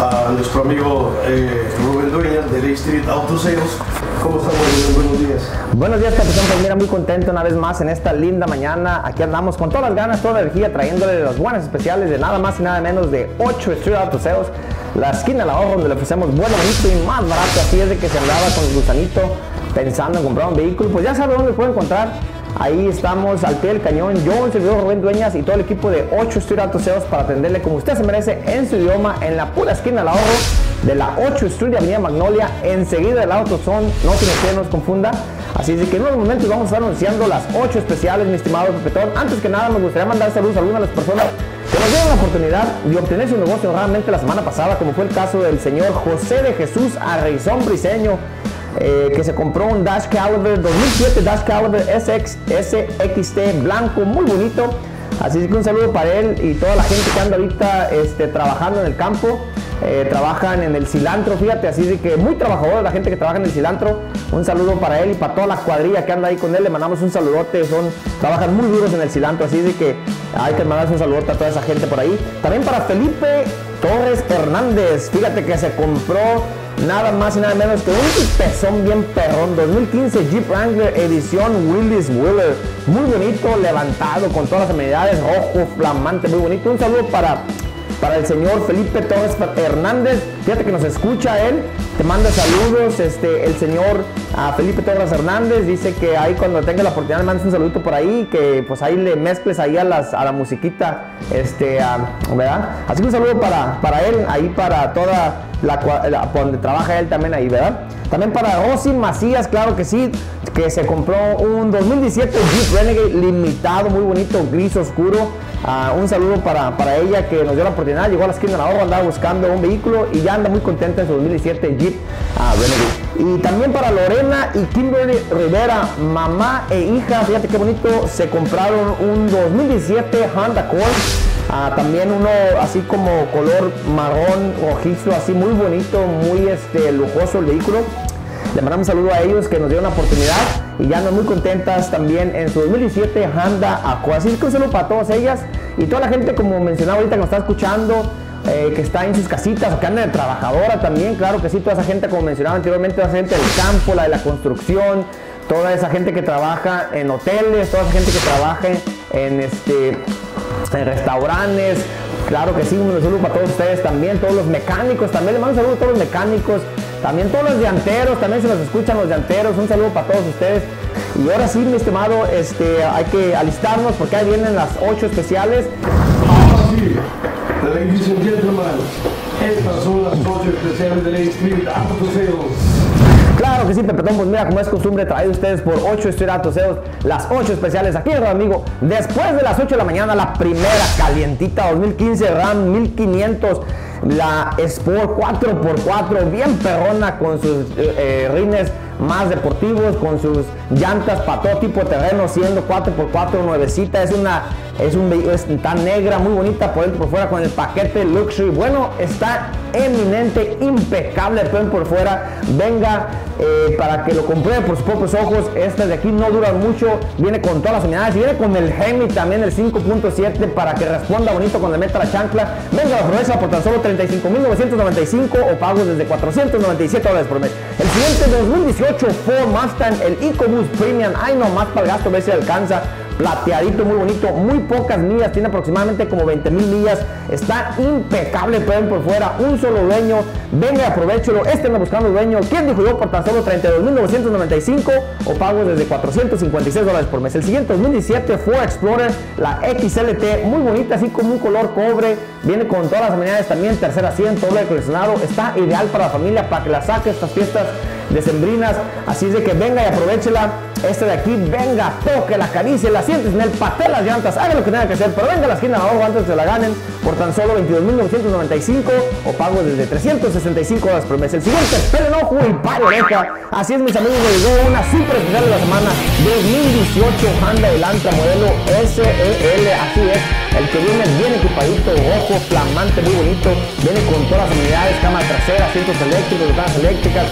amigo eh, Rubén Dueñas de Lake Street Auto Sales. ¿Cómo estamos? Buenos días. Buenos días, capitán. Mira, muy contento una vez más en esta linda mañana. Aquí andamos con todas las ganas, toda la energía, trayéndole los buenos especiales de nada más y nada menos de 8 Street Auto Sales. La esquina del ahorro donde le ofrecemos bueno, bonito y más barato. Así es de que se andaba con el gusanito pensando en comprar un vehículo. Pues ya sabe dónde puede encontrar. Ahí estamos al pie del cañón, yo, el servidor Rubén Dueñas y todo el equipo de 8 Street Auto Sales para atenderle como usted se merece en su idioma en la pura esquina del ahorro de la 8 Street de Avenida Magnolia, enseguida del AutoZone, no tiene que nos confunda. Así es que en unos momentos vamos a estar anunciando las 8 especiales, mi estimado Pepetón. Antes que nada, me gustaría mandar saludos a algunas de las personas que nos dieron la oportunidad de obtener su negocio realmente la semana pasada, como fue el caso del señor José de Jesús Arreizón Briseño, eh, que se compró un Dash Caliber 2007 Dash Caliber SX, SXT blanco, muy bonito. Así que un saludo para él y toda la gente que anda ahorita este, trabajando en el campo. Eh, trabajan en el cilantro, fíjate, así de que muy trabajador la gente que trabaja en el cilantro. Un saludo para él y para toda la cuadrilla que anda ahí con él. Le mandamos un saludote, son, trabajan muy duros en el cilantro, así de que hay que mandarse un saludote a toda esa gente por ahí. También para Felipe Torres Hernández, fíjate que se compró nada más y nada menos que un pezón bien perrón 2015 Jeep Wrangler edición Willis Wheeler muy bonito levantado con todas las amenidades rojo flamante muy bonito un saludo para para el señor Felipe Torres Hernández. Fíjate que nos escucha él, te manda saludos. Este, el señor ah, Felipe Torres Hernández dice que ahí cuando tenga la oportunidad mandes un saludito por ahí, que pues ahí le mezcles ahí a, las, a la musiquita, este, ah, ¿verdad? Así que un saludo para, para él, ahí para toda la, donde trabaja él también ahí, ¿verdad? También para Rosy Macías, claro que sí, que se compró un 2017 Jeep Renegade limitado, muy bonito, gris oscuro. Ah, un saludo para, para, ella que nos dio la oportunidad, llegó a la esquina de la andaba buscando un vehículo y ya anda muy contenta en su 2017 Jeep uh, Renegade. Y también para Lorena y Kimberly Rivera, mamá e hija, fíjate qué bonito, se compraron un 2017 Honda Accord. Uh, también uno así como color marrón rojizo, así muy bonito, muy este, lujoso el vehículo. Le mandamos un saludo a ellos que nos dieron la oportunidad y ya andan muy contentas también en su 2017 Honda Accord. Así que un saludo para todas ellas y toda la gente, como mencionaba ahorita, que nos está escuchando. Que está en sus casitas que anda de trabajadora también, claro que sí, toda esa gente, como mencionaba anteriormente, toda esa gente del campo, la de la construcción, toda esa gente que trabaja en hoteles, toda esa gente que trabaja en, este, en restaurantes, claro que sí, un saludo para todos ustedes también, todos los mecánicos, también le mando un saludo a todos los mecánicos, también todos los dianteros, también se nos escuchan los dianteros. Un saludo para todos ustedes. Y ahora sí, mi estimado, este, hay que alistarnos porque ahí vienen las ocho especiales. Pues mira, como es costumbre, traído ustedes por 8 Street Sales, las 8 especiales aquí en amigo. Después de las 8 de la mañana, la primera calientita 2015 RAM 1500 la Sport 4x4, bien perrona con sus eh, eh, rines más deportivos, con sus llantas para todo tipo de terreno, siendo 4x4 nuevecita, es una es un es tan negra, muy bonita por por fuera con el paquete Luxury. Bueno, está eminente, impecable por por fuera. Venga eh, para que lo compruebe por sus propios ojos. Este de aquí no dura mucho, viene con todas las unidades, viene con el Hemi también el 5.7 para que responda bonito cuando meta la chancla. Venga, aprovecha por tan solo 35.995 o pagos desde 497 dólares por mes. El siguiente 2018 Ford Mustang, el EcoBoost Premium. Ay, no más para el gasto, a ver si alcanza plateadito, muy bonito, muy pocas millas, tiene aproximadamente como 20 mil millas, está impecable pueden por fuera, un solo dueño, venga aprovechelo, este anda buscando dueño, ¿quién dijo yo por tan solo 32.995 o pagos desde 456 dólares por mes? El siguiente 2017 Ford Explorer, la XLT, muy bonita, así como un color cobre, viene con todas las amenidades también, tercer asiento, doble coleccionado, está ideal para la familia, para que la saque estas fiestas decembrinas, así es de que venga y aprovechela este de aquí, venga, toque, la caricia, la sientes en el papel las llantas, haga lo que tenga que hacer, pero venga a la esquina abajo antes de la ganen por tan solo 22.995 o pago desde 365 dólares por mes. El siguiente, esperen ojo y pare oreja. Así es, mis amigos, llegó una super especial de la semana 2018 Honda Elantra modelo SEL, así es el que viene bien equipadito, ojo, flamante, muy bonito, viene con todas las unidades, cámara trasera, asientos eléctricos, ventanas eléctricas,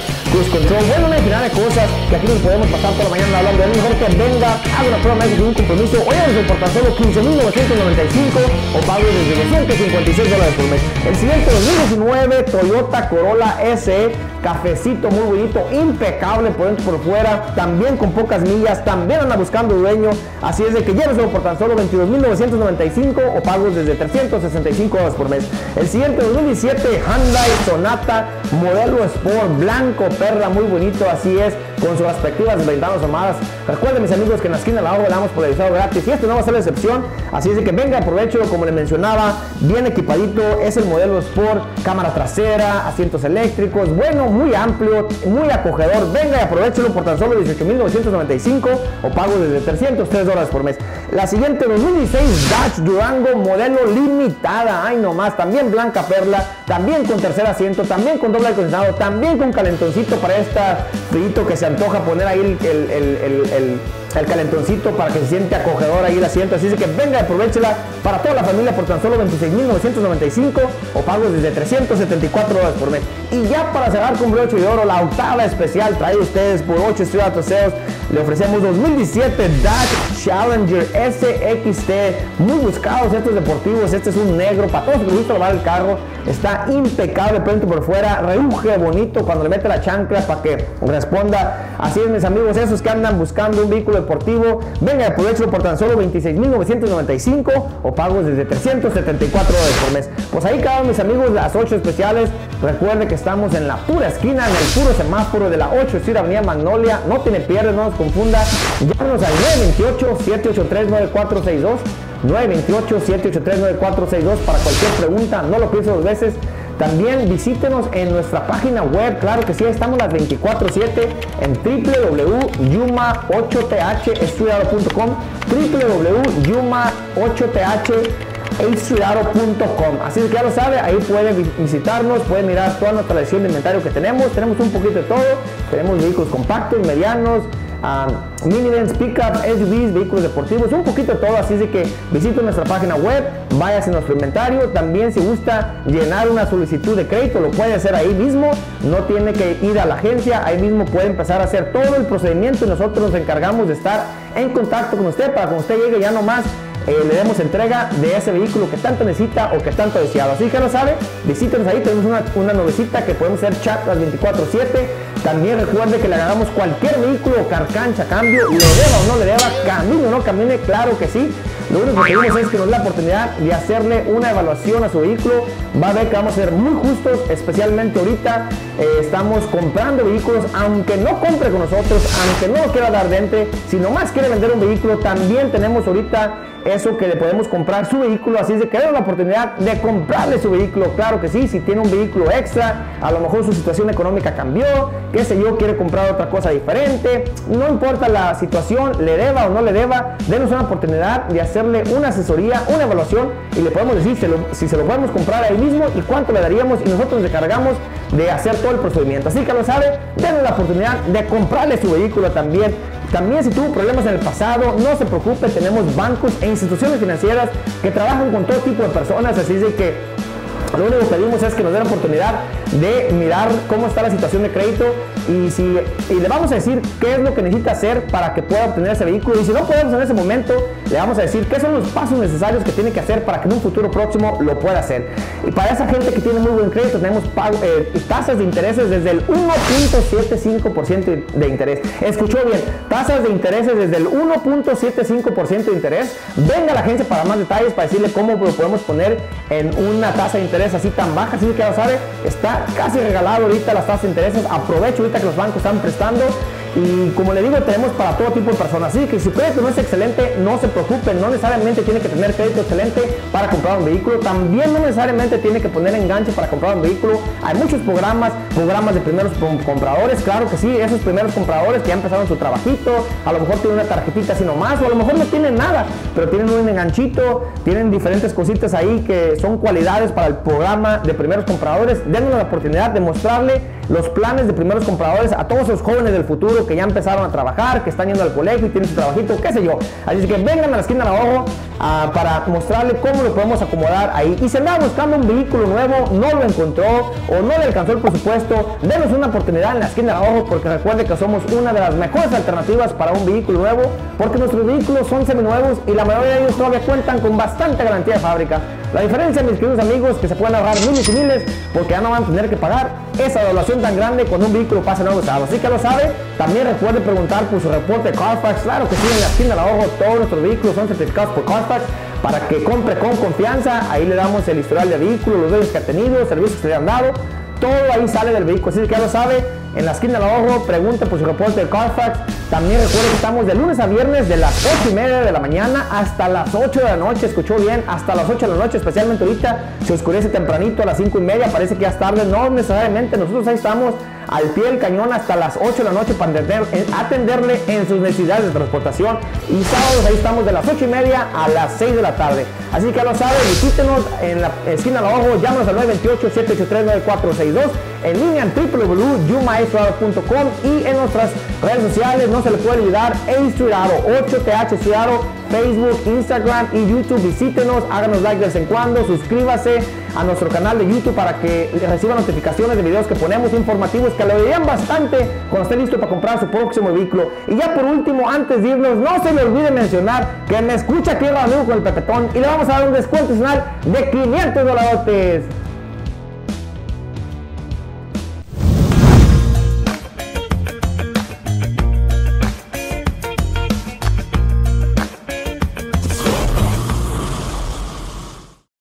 control, bueno, una infinidad de cosas que aquí nos podemos pasar toda la mañana hablando de mejor que venga, haga una prueba médica un compromiso, hoy nos por tan solo 15.995 o pago desde 256 dólares por mes. El siguiente 2019 Toyota Corolla SE cafecito muy bonito, impecable por dentro por fuera, también con pocas millas, también anda buscando dueño, así es de que lléveselo por tan solo 22.995 o pagos desde 365 dólares por mes. El siguiente 2017 Hyundai Sonata modelo Sport blanco, perla, muy bonito, así es, con sus respectivas ventanas armadas. Recuerden mis amigos que en la esquina de la le damos polarizado gratis y este no va a ser la excepción, así es que venga, aprovecho, como les mencionaba, bien equipadito, es el modelo Sport, cámara trasera, asientos eléctricos, bueno, muy amplio, muy acogedor. Venga y aprovechelo por tan solo 18.995 o pago desde 303 dólares por mes. La siguiente 2016 Dodge Durango modelo limitada. Ay, no más. También blanca perla, también con tercer asiento, también con doble acondicionado, también con calentoncito para este frito que se antoja poner ahí el calentoncito para que se siente acogedor ahí el asiento. Así que venga, aprovechela para toda la familia por tan solo 26.995 o pagos desde 374 dólares por mes. Y ya para cerrar con broche de oro, la octava especial trae ustedes por 8 estudios Toseos. Le ofrecemos 2017 Dodge Challenger SXT. Muy buscados estos deportivos. Este es un negro para todos los que gusta lavar el carro. Está impecable pronto por fuera. Reuje bonito cuando le mete la chancla para que responda. Así es, mis amigos, esos que andan buscando un vehículo deportivo. Venga, aprovecho por tan solo 26.995 o pagos desde 374 dólares por mes. Pues ahí quedaron mis amigos las 8 especiales. Recuerde que estamos en la pura esquina, en el puro semáforo de la 8 Street Avenida Magnolia. No tiene pierde, no nos confunda. Llámenos al 928-783-9462. 928-783-9462 para cualquier pregunta. No lo pienso dos veces. También visítenos en nuestra página web, claro que sí, estamos las 24/7 en www.yuma8thestudiado.com www.yuma8th Así que ya lo sabe, ahí pueden visitarnos, pueden mirar toda nuestra lección de inventario que tenemos. Tenemos un poquito de todo. Tenemos vehículos compactos, medianos, minivans, pickups, SUVs, vehículos deportivos, un poquito de todo. Así es de que visite nuestra página web, vaya a nuestro inventario. También si gusta llenar una solicitud de crédito, lo puede hacer ahí mismo. No tiene que ir a la agencia, ahí mismo puede empezar a hacer todo el procedimiento y nosotros nos encargamos de estar en contacto con usted para cuando usted llegue ya nomás eh, le demos entrega de ese vehículo que tanto necesita o que tanto deseado. Así que no sabe, visítenos ahí, tenemos una, una novecita que podemos hacer chat las 24-7 también recuerde que le hagamos cualquier vehículo o carcancha cambio, le deba o no le deba, camine o no camine, claro que sí. Lo único que pedimos es que nos dé la oportunidad de hacerle una evaluación a su vehículo. Va a ver que vamos a ser muy justos, especialmente ahorita eh, estamos comprando vehículos, aunque no compre con nosotros, aunque no lo quiera dar dente, si nomás quiere vender un vehículo, también tenemos ahorita eso que le podemos comprar su vehículo, así es de que la oportunidad de comprarle su vehículo, claro que sí, si tiene un vehículo extra, a lo mejor su situación económica cambió, qué sé yo, quiere comprar otra cosa diferente, no importa la situación, le deba o no le deba, denos una oportunidad de hacerle una asesoría, una evaluación y le podemos decir si, se lo podemos comprar ahí mismo y cuánto le daríamos y nosotros nos encargamos de hacer todo el procedimiento. Así que lo sabe, denle la oportunidad de comprarle su vehículo también también si tuvo problemas en el pasado, no se preocupe, tenemos bancos e instituciones financieras que trabajan con todo tipo de personas, así de que lo único que pedimos es que nos den la oportunidad de mirar cómo está la situación de crédito y, si, le vamos a decir qué es lo que necesita hacer para que pueda obtener ese vehículo. Y si no podemos en ese momento, le vamos a decir qué son los pasos necesarios que tiene que hacer para que en un futuro próximo lo pueda hacer. Y para esa gente que tiene muy buen crédito, tenemos eh, tasas de intereses desde el 1.75% de interés. Escuchó bien, tasas de intereses desde el 1.75% de interés. Venga a la agencia para más detalles, para decirle cómo lo podemos poner en una tasa de interés así tan baja. Así que ya lo sabe, está casi regalado ahorita las tasas de intereses. Aprovecho ahorita que los bancos están prestando y como le digo, tenemos para todo tipo de personas. Así que si su crédito no es excelente, no se preocupe. No necesariamente tiene que tener crédito excelente para comprar un vehículo. También no necesariamente tiene que poner enganche para comprar un vehículo. Hay muchos programas, programas de primeros compradores. Claro que sí, esos primeros compradores que ya empezaron su trabajito. A lo mejor tienen una tarjetita así nomás. O a lo mejor no tienen nada, pero tienen un enganchito. Tienen diferentes cositas ahí que son cualidades para el programa de primeros compradores. Denle la oportunidad de mostrarle los planes de primeros compradores a todos esos jóvenes del futuro que ya empezaron a trabajar, que están yendo al colegio y tienen su trabajito, qué sé yo. Así que vengan a la esquina del ahorro ah, para mostrarle cómo lo podemos acomodar ahí. Y si andaba buscando un vehículo nuevo, no lo encontró o no le alcanzó el presupuesto, denos una oportunidad en la esquina del ahorro porque recuerde que somos una de las mejores alternativas para un vehículo nuevo porque nuestros vehículos son seminuevos y la mayoría de ellos todavía cuentan con bastante garantía de fábrica. La diferencia, mis queridos amigos, que se pueden ahorrar miles y miles porque ya no van a tener que pagar esa evaluación tan grande cuando un vehículo pase nuevo estado. Así que lo sabe, también recuerde preguntar por su reporte Carfax. Claro que sí, en la esquina del ahorro todos nuestros vehículos son certificados por Carfax para que compre con confianza. Ahí le damos el historial de vehículo, los daños que ha tenido, servicios que le han dado. Todo ahí sale del vehículo, así que ya lo sabe. En la esquina del ahorro, pregunte por su reporte de Carfax. También recuerde que estamos de lunes a viernes de las 8 y media de la mañana hasta las 8 de la noche. Escuchó bien, hasta las 8 de la noche, especialmente ahorita. Se oscurece tempranito a las 5 y media, parece que ya es tarde. No necesariamente, nosotros ahí estamos al pie del cañón hasta las 8 de la noche para atenderle en sus necesidades de transportación. Y sábados ahí estamos de las 8 y media a las 6 de la tarde. Así que ya lo saben, visítenos en la esquina del ojo, llámanos al 928-783-9462, en línea en www.yumaestro.com y en nuestras redes sociales, no se le puede olvidar, A 8TH Ciudad Facebook, Instagram y YouTube. Visítenos, háganos like de vez en cuando, suscríbase a nuestro canal de YouTube para que reciba notificaciones de videos que ponemos informativos que le verían bastante cuando esté listo para comprar su próximo vehículo. Y ya por último, antes de irnos, no se le olvide mencionar que me escucha aquí amigo con el Pepetón y le vamos a dar un descuento adicional de 500 dólares.